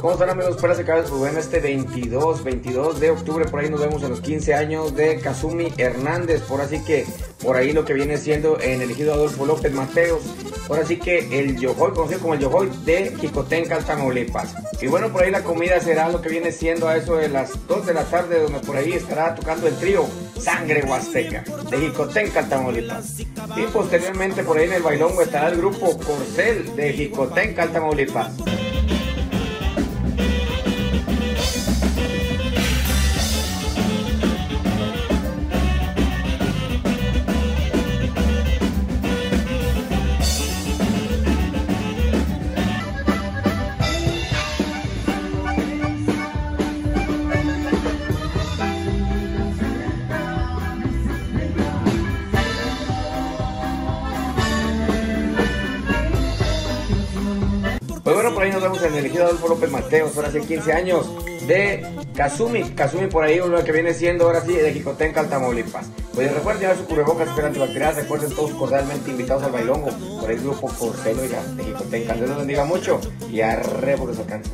¿Cómo están amigos? Espero que acaben su este 22, 22 de octubre. Por ahí nos vemos en los 15 años de Kazumi Hernández. Por así que por ahí lo que viene siendo en el ejido Adolfo López Mateos. Por así que el Yohoy, conocido como el Yohoy de Jicotenca, Tamaulipas. Y bueno, por ahí la comida será lo que viene siendo a eso de las 2 de la tarde, donde por ahí estará tocando el trío Sangre Huasteca de Jicotenca, Tamaulipas. Y posteriormente por ahí en el bailongo estará el grupo Corcel de Jicotenca, Tamaulipas. Nos vemos en el elegido Adolfo López Mateos, ahora sí 15 años de Kazumi, Kazumi por ahí, uno que viene siendo ahora sí de Jicotenca, Tamaulipas. Pues recuerden llevar su cubrebocas, espera antibacterial, recuerden todos cordialmente invitados al bailongo por el grupo Porcelo de Jicotenca. Dios los bendiga mucho y arre por los alcances.